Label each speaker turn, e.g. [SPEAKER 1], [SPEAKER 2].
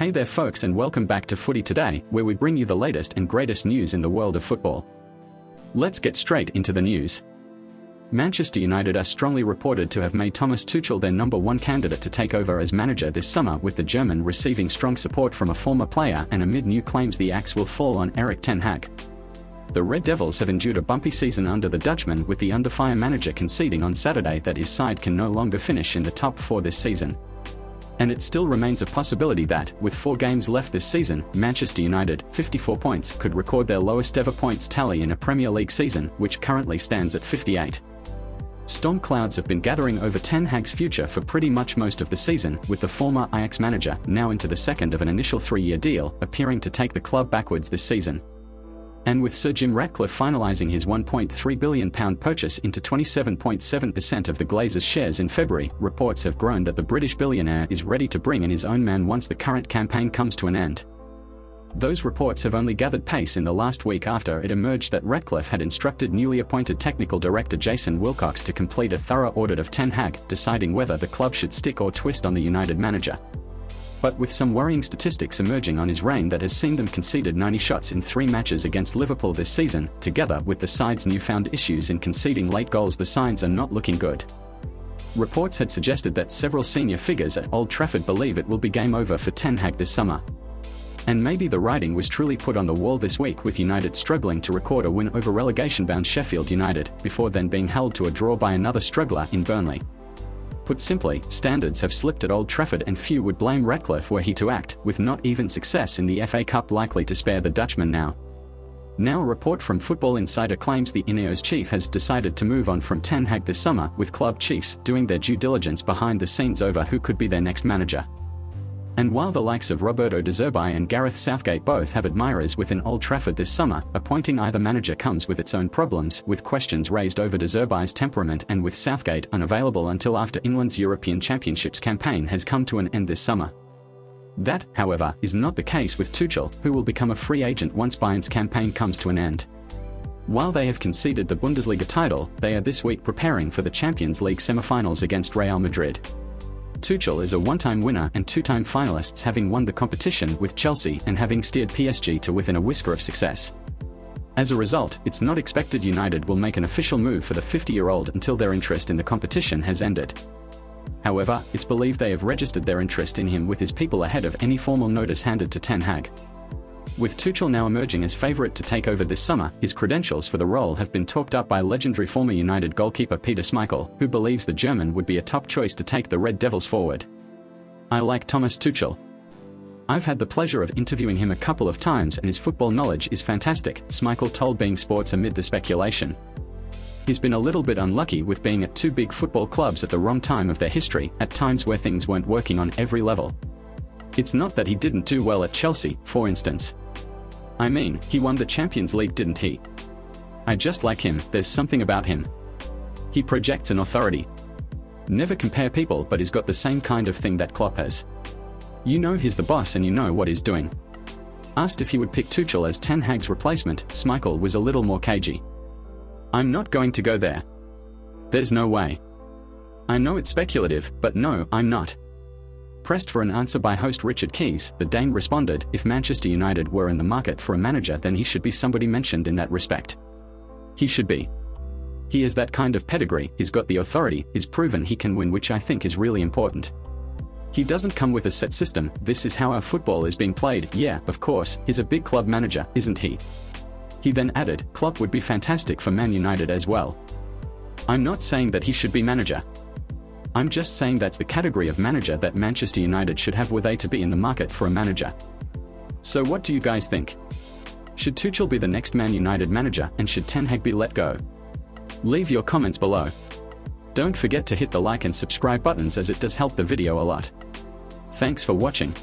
[SPEAKER 1] Hey there folks and welcome back to Footy Today, where we bring you the latest and greatest news in the world of football. Let's get straight into the news. Manchester United are strongly reported to have made Thomas Tuchel their number one candidate to take over as manager this summer with the German receiving strong support from a former player and amid new claims the axe will fall on Erik Ten Hag. The Red Devils have endured a bumpy season under the Dutchman with the under-fire manager conceding on Saturday that his side can no longer finish in the top four this season. And it still remains a possibility that, with four games left this season, Manchester United, 54 points, could record their lowest ever points tally in a Premier League season, which currently stands at 58. Storm clouds have been gathering over Ten Hag's future for pretty much most of the season, with the former Ajax manager, now into the second of an initial three-year deal, appearing to take the club backwards this season. And with Sir Jim Ratcliffe finalising his £1.3 billion purchase into 27.7% of the Glazers' shares in February, reports have grown that the British billionaire is ready to bring in his own man once the current campaign comes to an end. Those reports have only gathered pace in the last week after it emerged that Ratcliffe had instructed newly appointed technical director Jason Wilcox to complete a thorough audit of Ten Hag, deciding whether the club should stick or twist on the United manager but with some worrying statistics emerging on his reign that has seen them conceded 90 shots in three matches against Liverpool this season, together with the side's newfound issues in conceding late goals the signs are not looking good. Reports had suggested that several senior figures at Old Trafford believe it will be game over for Ten Hag this summer. And maybe the writing was truly put on the wall this week with United struggling to record a win over relegation-bound Sheffield United, before then being held to a draw by another struggler in Burnley. Put simply, standards have slipped at Old Trafford and few would blame Ratcliffe were he to act, with not even success in the FA Cup likely to spare the Dutchman now. Now a report from Football Insider claims the Ineos chief has decided to move on from Ten Hag this summer, with club chiefs doing their due diligence behind the scenes over who could be their next manager. And while the likes of Roberto De Zerbi and Gareth Southgate both have admirers within Old Trafford this summer, appointing either manager comes with its own problems, with questions raised over De Zerbi's temperament and with Southgate unavailable until after England's European Championships campaign has come to an end this summer. That, however, is not the case with Tuchel, who will become a free agent once Bayern's campaign comes to an end. While they have conceded the Bundesliga title, they are this week preparing for the Champions League semi-finals against Real Madrid. Tuchel is a one-time winner and two-time finalists having won the competition with Chelsea and having steered PSG to within a whisker of success. As a result, it's not expected United will make an official move for the 50-year-old until their interest in the competition has ended. However, it's believed they have registered their interest in him with his people ahead of any formal notice handed to Ten Hag. With Tuchel now emerging as favourite to take over this summer, his credentials for the role have been talked up by legendary former United goalkeeper Peter Schmeichel, who believes the German would be a top choice to take the Red Devils forward. I like Thomas Tuchel. I've had the pleasure of interviewing him a couple of times and his football knowledge is fantastic, Schmeichel told beIN Sports amid the speculation. He's been a little bit unlucky with being at two big football clubs at the wrong time of their history, at times where things weren't working on every level. It's not that he didn't do well at Chelsea, for instance. I mean, he won the Champions League, didn't he? I just like him, there's something about him. He projects an authority. Never compare people, but he's got the same kind of thing that Klopp has. You know he's the boss and you know what he's doing. Asked if he would pick Tuchel as Ten Hag's replacement, Schmeichel was a little more cagey. I'm not going to go there. There's no way. I know it's speculative, but no, I'm not. Pressed for an answer by host Richard Keys, the Dane responded, if Manchester United were in the market for a manager then he should be somebody mentioned in that respect. He should be. He has that kind of pedigree, he's got the authority, he's proven he can win which I think is really important. He doesn't come with a set system, this is how our football is being played, yeah, of course, he's a big club manager, isn't he? He then added, Klopp would be fantastic for Man United as well. I'm not saying that he should be manager, I'm just saying that's the category of manager that Manchester United should have were they to be in the market for a manager. So what do you guys think? Should Tuchel be the next Man United manager and should Ten Hag be let go? Leave your comments below. Don't forget to hit the like and subscribe buttons as it does help the video a lot. Thanks for watching.